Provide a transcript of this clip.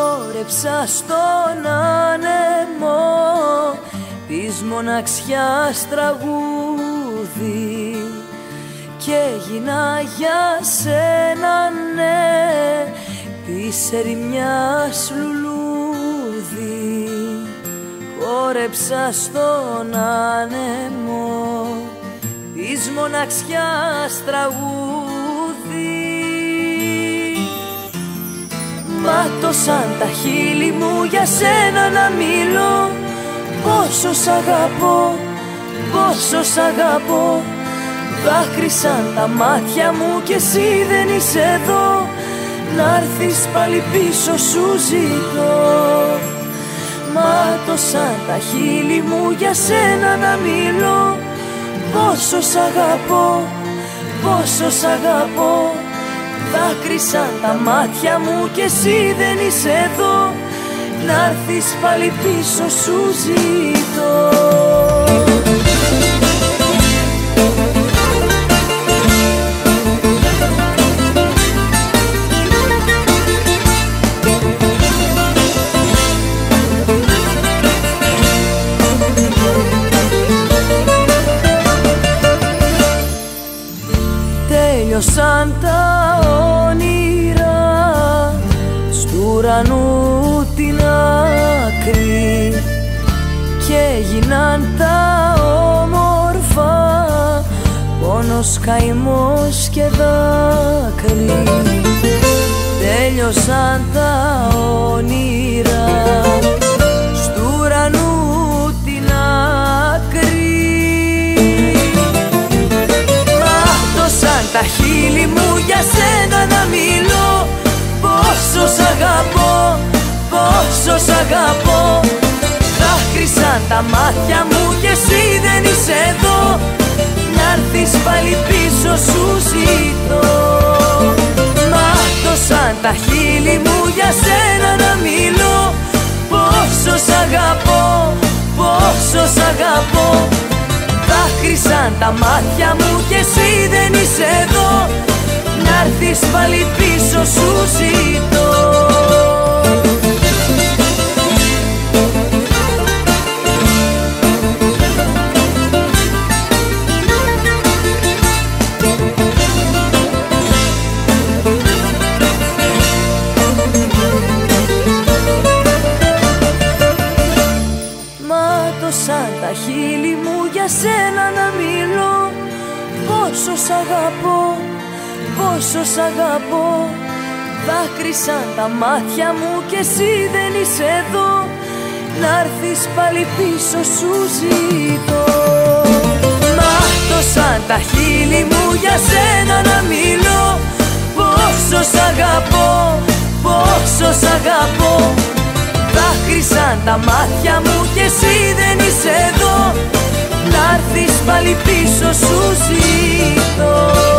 Χόρεψα στον άνεμο της μοναξιάς τραγούδι και έγινα για σένα ναι της ερημιάς λουλούδι. Χόρεψα στον άνεμο της μοναξιάς τραγούδι Μάτωσαν τα χείλη μου για σένα να μιλώ. Πόσο σ' αγαπώ, πόσο σ' αγαπώ. Δάκρυσαν τα μάτια μου και εσύ δεν είσαι εδώ. Να'ρθεις πάλι πίσω σου ζητώ. Μάτωσαν τα χείλη μου για σένα να μιλώ. Πόσο σ' αγαπώ, πόσο σ' αγαπώ Δάκρυσαν τα μάτια μου και εσύ δεν είσαι εδώ. Να'ρθεις πάλι πίσω σου ζητώ Τέλειωσαν τα όνειρα στου ουρανού την άκρη. Και έγιναν τα όμορφα πόνος, καημός και δάκρυ. Τέλειωσαν τα όνειρα αγαπώ. Δάκρυσαν τα μάτια μου και εσύ δεν είσαι εδώ. Να'ρθεις πάλι πίσω σου ζητώ. Μάτωσαν τα χείλη μου για σένα να μιλώ. Πόσο σ' αγαπώ, πόσο σ' αγαπώ. Δάκρυσαν τα μάτια μου και εσύ δεν είσαι εδώ. Να'ρθεις πάλι πίσω σου ζητώ χείλη μου για σένα να μιλώ. Πόσο σ' αγαπώ, πόσο σ' αγαπώ. Δάκρυσαν τα μάτια μου και εσύ δεν είσαι εδώ. Να'ρθεις πάλι πίσω σου ζητώ. Μάτωσαν τα χείλη μου για σένα να μιλώ. Πόσο σ' αγαπώ, Τα μάτια μου και εσύ δεν είσαι εδώ. Να έρθεις πάλι πίσω σου ζητώ.